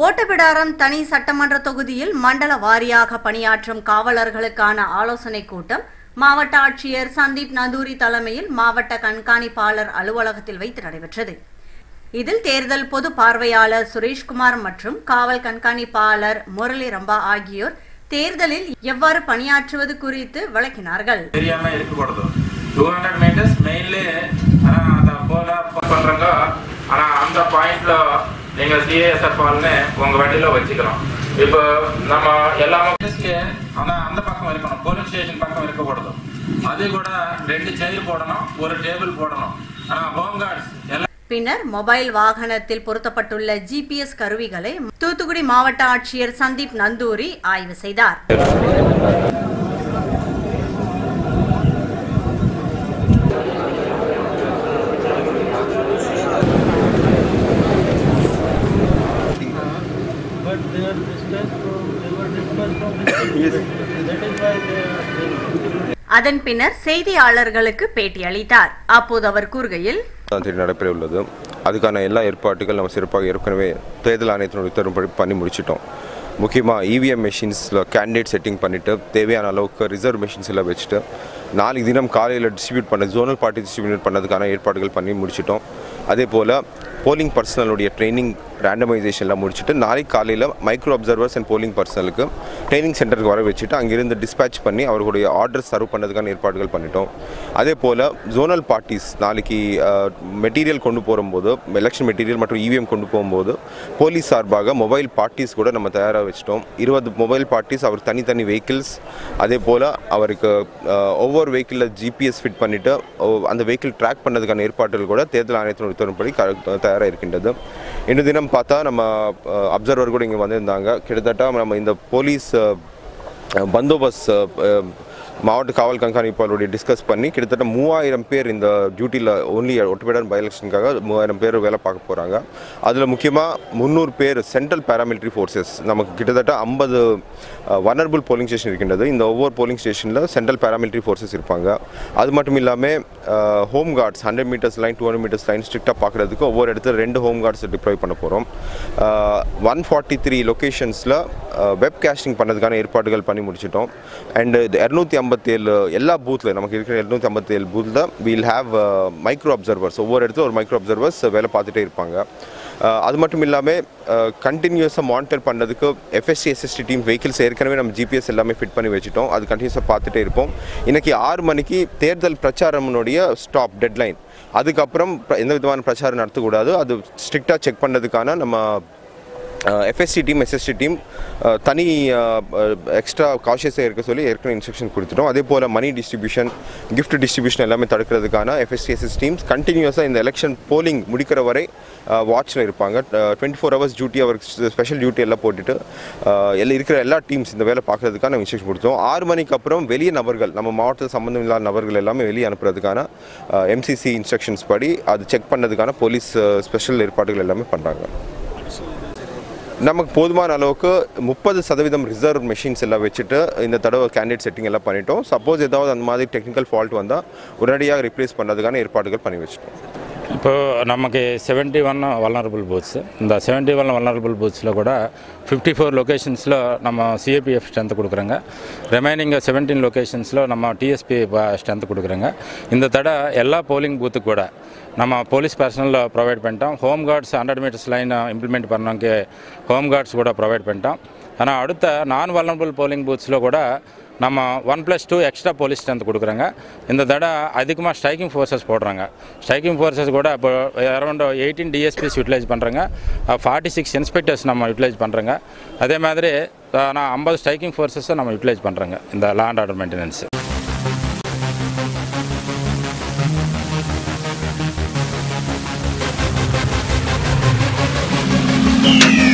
ஓட்டப்பிடாரம் தனி சட்டமன்ற தொகுதியில் மண்டல வாரியாக பணியாற்றும் காவலர்களுக்கான ஆலோசனைக் கூட்டம் மாவட்ட ஆட்சியர் சந்தீப் நந்தூரி தலைமையில் மாவட்ட கண்காணிப்பாளர் அலுவலகத்தில் வைத்து நடைபெற்றது இதில் தேர்தல் பொது பார்வையாளர் சுரேஷ்குமார் மற்றும் காவல் கண்காணிப்பாளர் முரளி ரம்பா ஆகியோர் தேர்தலில் எவ்வாறு பணியாற்றுவது குறித்து விளக்கினார்கள் தெரியாம இருக்கக்கூடாது டூ హండ్రెడ్ మీటర్స్ మెయిన్లీ அந்த போல பண்றாங்க ஆனா அந்த பாயிண்ட்ல நீங்கள் சிஏஎஸ்எஃப்ஆல்னு உங்கள் வண்டியில் வச்சுக்கிறோம். இப்போ நம்ம எல்லாமே ஆனால் அந்த பக்கம் இருக்கணும். போலீஸ் ஸ்டேஷன் பக்கம் இருக்கக்கூடாது அது கூட ரெண்டு சேர் போடணும் ஒரு டேபிள் போடணும். ஆனால் ஹோம் எல்லாம் பின்னர் மொபைல் வாகனத்தில் பொருத்தப்பட்டுள்ள ஜிபிஎஸ் கருவிகளை தூத்துக்குடி மாவட்ட ஆட்சியர் சந்தீப் நந்தூரி ஆய்வு செய்தார். அதன் பின்னர் செய்தியாளர்களுக்கு பேட்டி அளித்தார் அப்போது அவர் கூறுகையில் நடைபெற உள்ளது. அதுக்கான எல்லா ஏற்பாட்டுகள் நம்ம சிறப்பாக ஏற்கனவே தேர்தல் ஆணையத்தினுடைய உத்தரவு பண்ணி முடிச்சிட்டோம். முக்கியமாக இவிஎம் மெஷின்ஸில் கேண்டிடேட் செட்டிங் பண்ணிவிட்டு தேவையான அளவுக்கு ரிசர்வ் மெஷின்ஸ் எல்லாம் வச்சுட்டு நாளைக்கு தினம் காலையில் டிஸ்ட்ரிபியூட் பண்ண ஜோனல் பார்ட்டி டிஸ்ட்ரிபியூட் பண்ணதுக்கான ஏற்பாடுகள் பண்ணி முடிச்சிட்டோம். அதே போல் போலிங் பர்சனலுடைய ட்ரைனிங் ரேண்டமைசேஷன்லாம் முடிச்சுட்டு நாளைக்கு காலையில் மைக்ரோ அப்சர்வர்ஸ் அண்ட் போலிங் பர்சனலுக்கு ட்ரைனிங் சென்டருக்கு வர வச்சுட்டு அங்கிருந்து டிஸ்பேச் பண்ணி அவர்களுடைய ஆர்டர் சர்வ் பண்ணதுக்கான ஏற்பாடுகள் பண்ணிட்டோம். அதே போல் ஜோனல் பார்ட்டிஸ் நாளைக்கு மெட்டீரியல் கொண்டு போகும்போது எலெக்ஷன் மெட்டீரியல் மற்றும் இவிஎம் கொண்டு போகும்போது போலீஸ் சார்பாக மொபைல் பார்ட்டிஸ் கூட நம்ம தயாராக வச்சிட்டோம். இருபது மொபைல் பார்ட்டிஸ் அவர் தனித்தனி வெஹிக்கிள்ஸ் அதே போல் அவருக்கு ஒவ்வொரு வெஹிக்கிளில் ஜிபிஎஸ் ஃபிட் பண்ணிவிட்டு அந்த வெஹிக்கிள் ட்ராக் பண்ணதுக்கான ஏற்பாடுகள் கூட தேர்தல் ஆணையத்தின் உத்தரவுப்படி க- தயாராக இருக்கின்றது. இன்று தினம் பார்த்தா நம்ம அப்சர்வர் கூட இங்கே வந்திருந்தாங்க. கிட்டத்தட்ட நம்ம இந்த போலீஸ் ಬಂದೋಬಸ್ತ್ மாவட்ட காவல் கண்காணிப்பாளருடைய டிஸ்கஸ் பண்ணி கிட்டத்தட்ட மூவாயிரம் பேர் இந்த டியூட்டியில் ஒன்லி ஒட்டுப்பேடன் பை எலெக்ஷனுக்காக மூவாயிரம் பேர் வேலை பார்க்க போகிறாங்க அதில் முக்கியமாக முந்நூறு பேர் சென்ட்ரல் பேராமிலிட்ரி ஃபோர்ஸஸ் நமக்கு கிட்டத்தட்ட ஐம்பது வனர்புல் போலிங் ஸ்டேஷன் இருக்கின்றது. இந்த ஒவ்வொரு போலிங் ஸ்டேஷனில் சென்ட்ரல் பேராமிலிட்ரி ஃபோர்ஸஸ் இருப்பாங்க. அது மட்டும் இல்லாமல் home guards hundred metres line two hundred metres line ஸ்ட்ரிக்டாக பார்க்குறதுக்கு ஒவ்வொரு இடத்துல ரெண்டு ஹோம் கார்ட்ஸ் டிப்ளாய் பண்ண போகிறோம் ஒன் ஃபார்ட்டி த்ரீ லொக்கேஷன்ஸில் வெப் கேஸ்டிங் பண்ணதுக்கான ஏற்பாடுகள் பண்ணி முடிச்சிட்டோம். அண்டு இரநூத்தி ஐம்பத்தேழு எல்லா பூத்தில் நமக்கு இருக்கிற எழுநூற்றி ஐம்பத்தேழு பூத்தில் வீல் ஹேவ் மைக்ரோ அப்சர்வர்ஸ் ஒவ்வொரு இடத்துல ஒரு மைக்ரோ அப்சர்வர்ஸ் uh, வேலை பார்த்துட்டே இருப்பாங்க. Uh, அது மட்டும் இல்லாமல் கண்டினியூஸாக மானிட்டர் பண்ணுறதுக்கு எஃப்எஸ்சி எஸ்எஸ்டி டீம் வெஹிக்கிள்ஸ் ஏற்கனவே நம்ம ஜிபிஎஸ் எல்லாமே ஃபிட் பண்ணி வச்சுட்டோம். அது கண்டினியூஸாக பார்த்துட்டே இருப்போம். இன்றைக்கி ஆறு மணிக்கு தேர்தல் பிரச்சாரம்னுடைய ஸ்டாப் டெட்லைன் அதுக்கப்புறம் எந்த விதமான பிரச்சாரம் நடத்தக்கூடாது. அது ஸ்ட்ரிக்டாக செக் பண்ணதுக்கான நம்ம எஃப்எஸ்சி டீம் எஸ்எஸ்டி டீம் தனி எக்ஸ்ட்ரா காஷியஸாக இருக்க சொல்லி ஏற்கனவே இன்ஸ்ட்ரக்ஷன் கொடுத்துட்டோம். அதே போல் மணி டிஸ்ட்ரிபியூஷன் கிஃப்ட் டிஸ்ட்ரிபியூஷன் எல்லாமே தடுக்கிறதுக்கான எஃப்எஸ்சி எஸ்எஸ் டீம்ஸ் கண்டினியூஸாக இந்த எலெக்ஷன் போலிங் முடிக்கிற வரை வாட்சில் இருப்பாங்க. டுவெண்ட்டி ஃபோர் ஹவர்ஸ் டியூட்டி அவருக்கு ஸ்பெஷல் டியூட்டி எல்லாம் போட்டுட்டு எல்லாம் இருக்கிற எல்லா டீம்ஸ் இந்த வேலை பார்க்கறதுக்கான இன்ஸ்ட்ரக்ஷன் கொடுத்தோம். ஆறு மணிக்கு அப்புறம் வெளிய நபர்கள் நம்ம மாவட்டத்தில் சம்மந்தம் இல்லாத நபர்கள் எல்லாமே வெளியே அனுப்புறதுக்கான எம்சிசி இன்ஸ்ட்ரக்ஷன்ஸ் படி அது செக் பண்ணதுக்கான போலீஸ் ஸ்பெஷல் ஏற்பாடுகள் எல்லாமே பண்ணுறாங்க நமக்கு போதுமான அளவுக்கு முப்பது சதவீதம் ரிசர்வ் மெஷின்ஸ் எல்லாம் வச்சுட்டு இந்த தடவை கேண்டிடேட் செட்டிங் எல்லாம் பண்ணிட்டோம். சப்போஸ் ஏதாவது அந்த மாதிரி டெக்னிக்கல் ஃபால்ட் வந்தால் உடனடியாக ரிப்ளேஸ் பண்ணுறதுக்கான ஏற்பாடுகள் பண்ணி வச்சுட்டோம். இப்போ நமக்கு సెవెంటీ వన్ వల్నరబుల్ బూత్స్ இந்த செவன்ட்டி ஒன் வல்னரபிள் பூத்ஸில் கூட ஃபிஃப்டி ஃபோர் லொக்கேஷன்ஸில் நம்ம சிஏபிஎஃப் ஸ்ட்ரென்த் கொடுக்குறோங்க ரிமைனிங் செவன்டீன் லொக்கேஷன்ஸில் நம்ம டிஎஸ்பி ஸ்ட்ரென்த் கொடுக்குறோங்க இந்த தடவை எல்லா போலிங் பூத்துக்கு கூட நம்ம போலீஸ் பர்சனல் ப்ரொவைட் பண்ணிட்டோம் home guards hundred metres line implement பண்ணவங்க ஹோம் கார்ட்ஸ் கூட ப்ரொவைட் பண்ணிட்டோம் ஆனால் அடுத்த நான் வல்னரபிள் போலிங் பூத்ஸில் கூட நம்ம one plus two extra police strength கொடுக்குறாங்க. இந்த தடவை அதிகமாக ஸ்ட்ரைக்கிங் ஃபோர்ஸஸ் போடுறாங்க. ஸ்ட்ரைக்கிங் ஃபோர்ஸஸ் கூட இப்போ அரௌண்ட் எயிட்டீன் டிஎஸ்பிஸ் யூட்டிலைஸ் பண்ணுறாங்க ஃபார்ட்டி சிக்ஸ் இன்ஸ்பெக்டர்ஸ் நம்ம யூட்டிலைஸ் பண்ணுறாங்க அதே மாதிரி நான் ஐம்பது ஸ்ட்ரைக்கிங் ஃபோர்ஸஸை நம்ம யூட்டிலைஸ் பண்ணுறாங்க இந்த லேண்ட் ஆர்டர் மெயின்டெனன்ஸு Yeah.